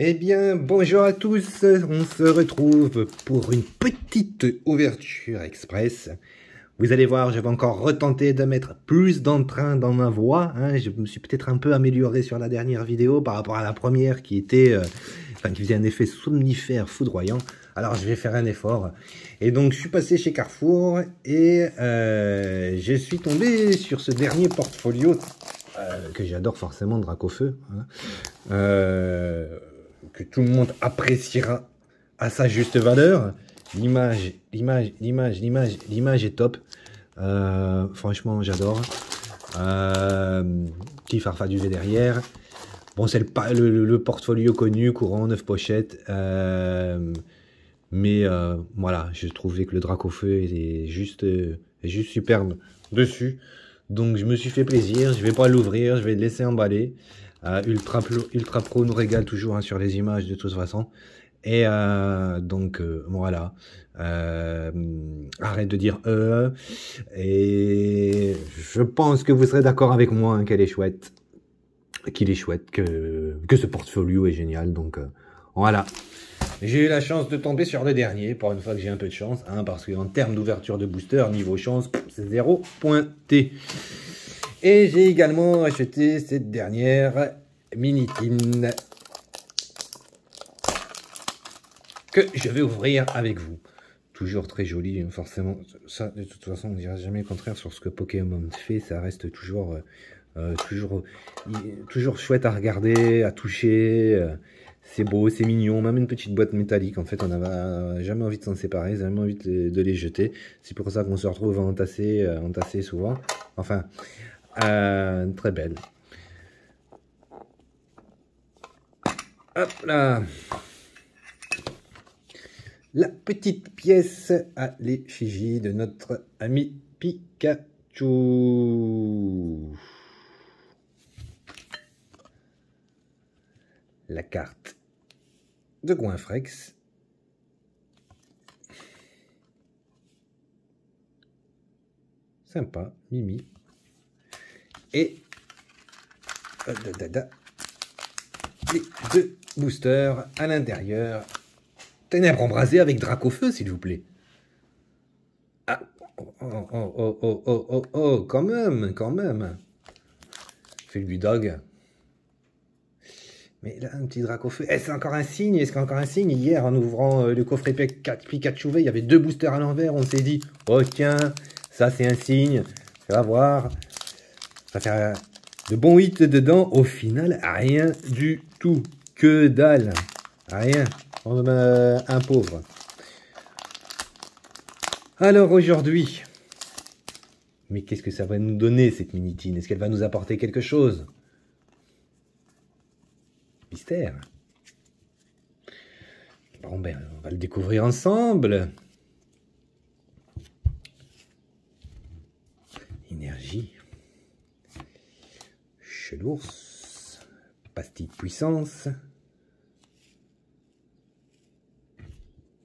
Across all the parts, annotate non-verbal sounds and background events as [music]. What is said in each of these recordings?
Eh bien, bonjour à tous, on se retrouve pour une petite ouverture express. Vous allez voir, je vais encore retenter de mettre plus d'entrain dans ma voix. Hein. Je me suis peut-être un peu amélioré sur la dernière vidéo par rapport à la première qui était, euh, faisait un effet somnifère foudroyant. Alors, je vais faire un effort. Et donc, je suis passé chez Carrefour et euh, je suis tombé sur ce dernier portfolio euh, que j'adore forcément, Dracofeu. Hein. Que tout le monde appréciera à sa juste valeur. L'image, l'image, l'image, l'image, l'image est top. Euh, franchement, j'adore. Euh, petit farfaduvé derrière. Bon, c'est le, le, portfolio connu, courant, 9 pochettes. Euh, mais euh, voilà, je trouvais que le Dracofeu est juste, est juste superbe dessus. Donc je me suis fait plaisir, je vais pas l'ouvrir, je vais le laisser emballer. Euh, Ultra, Pro nous régale toujours hein, sur les images de toute façon. Et euh, donc euh, voilà, arrête de dire euh. Et je pense que vous serez d'accord avec moi hein, qu'elle est chouette, qu'il est chouette, que, que ce portfolio est génial. Donc voilà. J'ai eu la chance de tomber sur le dernier, pour une fois que j'ai un peu de chance, hein, parce qu'en termes d'ouverture de booster, niveau chance, c'est zéro pointé. Et j'ai également acheté cette dernière Minitine que je vais ouvrir avec vous. Toujours très joli, hein, forcément. Ça, de toute façon, on ne dira jamais le contraire sur ce que Pokémon fait. Ça reste toujours, euh, euh toujours, toujours chouette à regarder, à toucher. Euh, c'est beau, c'est mignon, même une petite boîte métallique. En fait, on n'a jamais envie de s'en séparer, jamais envie de, les jeter. C'est pour ça qu'on se retrouve euh, entassé souvent. Enfin, euh, très belle. Hop là. La petite pièce à l'effigie de notre ami Pikachu. La carte de Goinfrex. Sympa, Mimi. Et euh, les deux boosters à l'intérieur. Ténèbres embrasées avec Dracofeu, s'il vous plaît. Ah, oh, oh, oh, oh, oh, oh, oh, quand même, quand même. Fait lui dog. Mais là, un petit Dracofeu. Est-ce eh, encore un signe? Est-ce encore un signe? Hier, en ouvrant le coffret Pikachu V, il y avait deux boosters à l'envers. On s'est dit, oh tiens, ça c'est un signe. Tu vas voir. Ça fait de bons hits dedans. Au final, rien du tout. Que dalle. Rien. un pauvre. Alors aujourd'hui, mais qu'est-ce que ça va nous donner cette minitine Est-ce qu'elle va nous apporter quelque chose? Mystère. Bon ben, on va le découvrir ensemble. L'ours, pastille de puissance,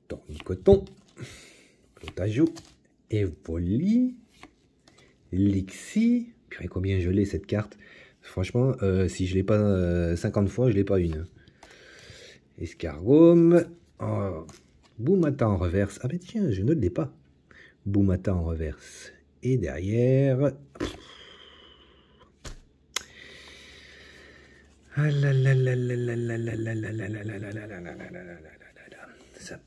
tournicoton, Plotajou, Evoli, Lixi. Purée, combien je l'ai cette carte Franchement, euh, si je l'ai pas 50 euh, fois, je l'ai pas une. Escargome. Oh, Boumata en reverse. Ah ben tiens, je ne l'ai pas. Boumata en reverse. Et derrière... Ça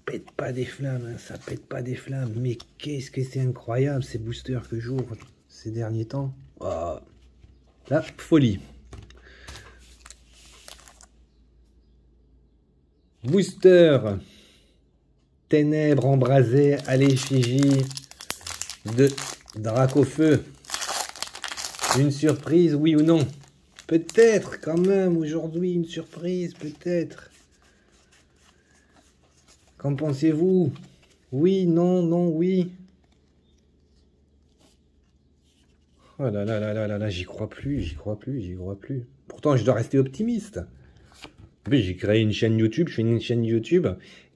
pète pas des flammes, ça pète pas des flammes. Mais qu'est-ce que c'est incroyable ces boosters que j'ouvre ces derniers temps. Oh. La folie. Booster. Ténèbres embrasées à l'effigie de Dracofeu. Une surprise, oui ou non Peut-être quand même aujourd'hui une surprise, peut-être. Qu'en pensez-vous? Oui, non, non, oui. Oh là là là là là là, j'y crois plus, j'y crois plus, j'y crois plus. Pourtant, je dois rester optimiste. J'ai créé une chaîne YouTube, je fais une chaîne YouTube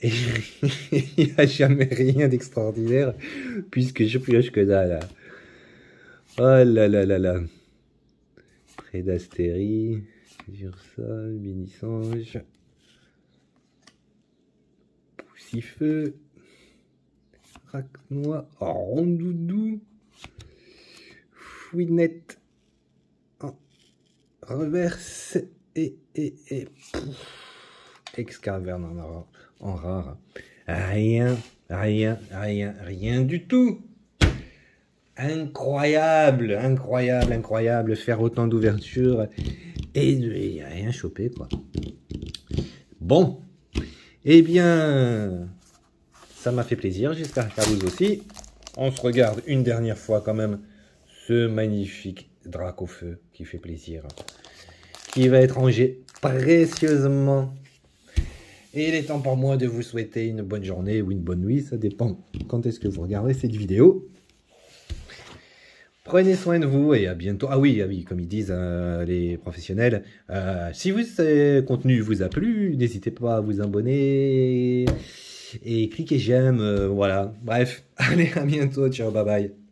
et [laughs] il n'y a jamais rien d'extraordinaire puisque je pioche que dalle. Oh là là là là. Prédastérie, Ursol, Bénissange, petit feu. Rac-noix, rondoudou. Fouinette. En reverse. Et, et, et. Excaverne en, en rare. Rien, rien, rien, rien du tout. Incroyable, incroyable, incroyable. Faire autant d'ouverture et, rien chopé, quoi. Bon, eh bien, ça m'a fait plaisir. J'espère qu'à vous aussi. On se regarde une dernière fois quand même ce magnifique drac au feu qui fait plaisir. Qui va être rangé précieusement. Et il est temps pour moi de vous souhaiter une bonne journée ou une bonne nuit. Ça dépend quand est-ce que vous regardez cette vidéo. Prenez soin de vous et à bientôt. Ah oui, ah comme ils disent euh, les professionnels, euh, si vous, ce contenu vous a plu, n'hésitez pas à vous abonner et cliquez j'aime. Euh, voilà. Bref, [laughs] allez, à bientôt. Ciao, bye bye.